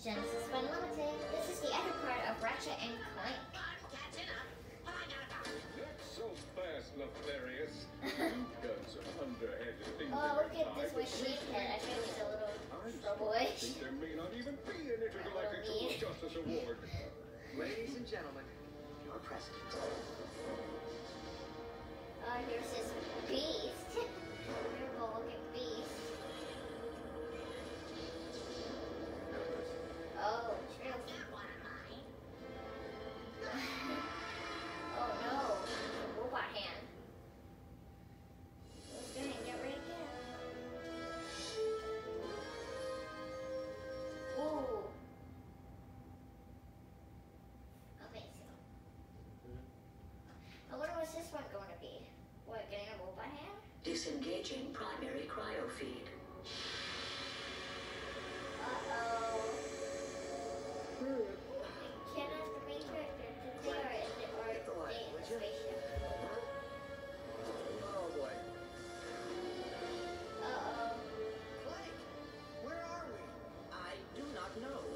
is Janice's Fun Unlimited. This is the other part of Ratchet and Clank. Not so fast, Nefarious. You've some underhanded things Oh, look at this she can. I think he's a little I'm starting to trouble-ish. there may not even be an intergalactic Justice Award. Ladies and gentlemen, your president. Uh, here's this beast. Disengaging primary cryo feed. Uh-oh. Hmm. Can ask the main character to tear it or the in the you? spaceship. Oh boy. Uh-oh. Clank, where are we? I do not know.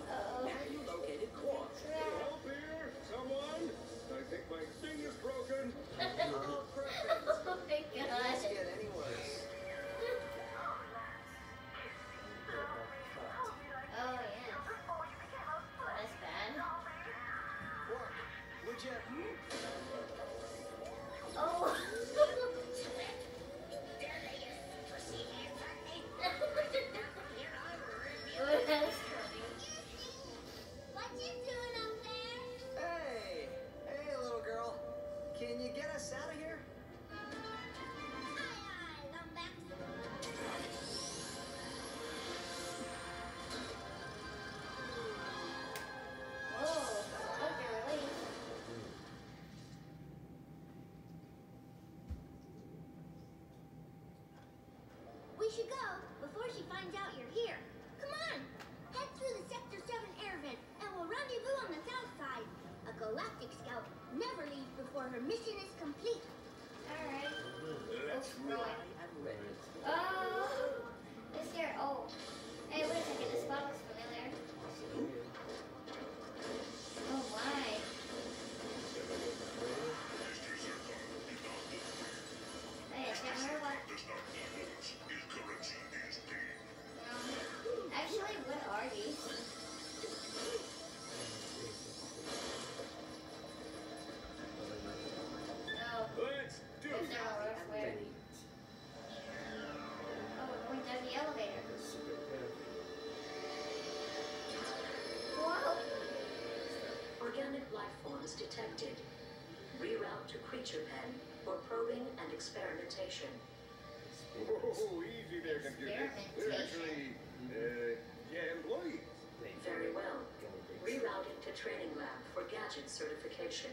We should go before she finds out you're here. Come on, head through the Sector 7 air vent and we'll rendezvous on the south side. A galactic scout never leaves before her mission is complete. Alright. Let's Oh, Organic life forms detected. Reroute to creature pen for probing and experimentation. Oh, easy there, computer. They're actually, uh, yeah, employees. Very well. Rerouting to training lab for gadget certification.